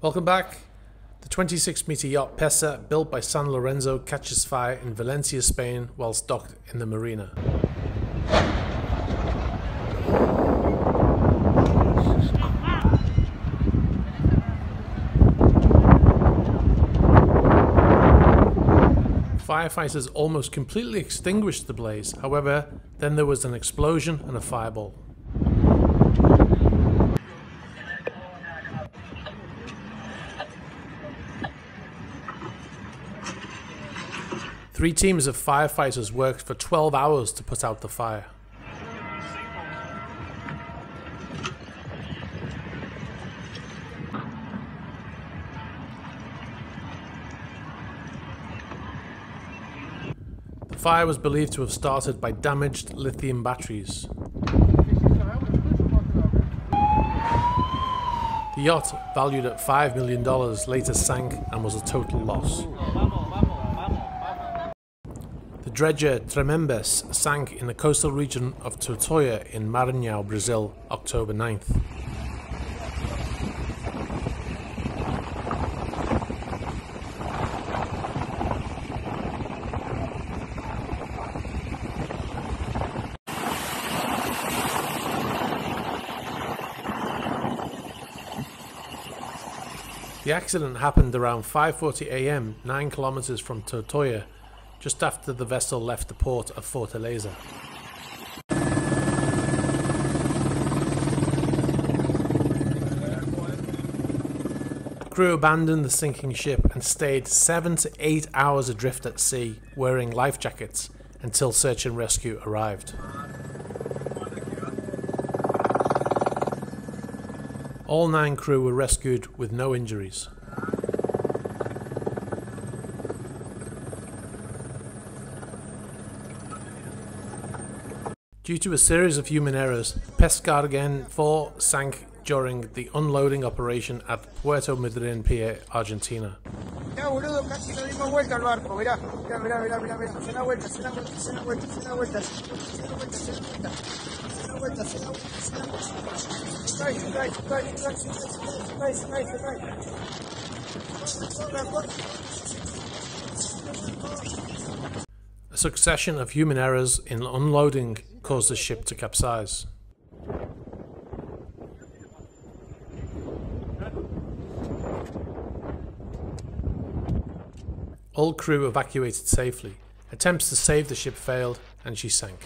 Welcome back. The 26 metre yacht Pesa, built by San Lorenzo, catches fire in Valencia, Spain, whilst docked in the marina. Firefighters almost completely extinguished the blaze, however, then there was an explosion and a fireball. Three teams of firefighters worked for 12 hours to put out the fire. The fire was believed to have started by damaged lithium batteries. The yacht, valued at $5 million, later sank and was a total loss. Dredger Tremembes sank in the coastal region of Tutóia in Maranhão, Brazil, October 9th. The accident happened around 5:40 a.m., 9 kilometers from Tutóia, just after the vessel left the port of Fortaleza. The crew abandoned the sinking ship and stayed 7 to 8 hours adrift at sea, wearing life jackets until search and rescue arrived. All nine crew were rescued with no injuries. Due to a series of human errors, Pescargen 4 sank during the unloading operation at Puerto Madryn Pier, Argentina. Succession of human errors in unloading caused the ship to capsize. All crew evacuated safely. Attempts to save the ship failed and she sank.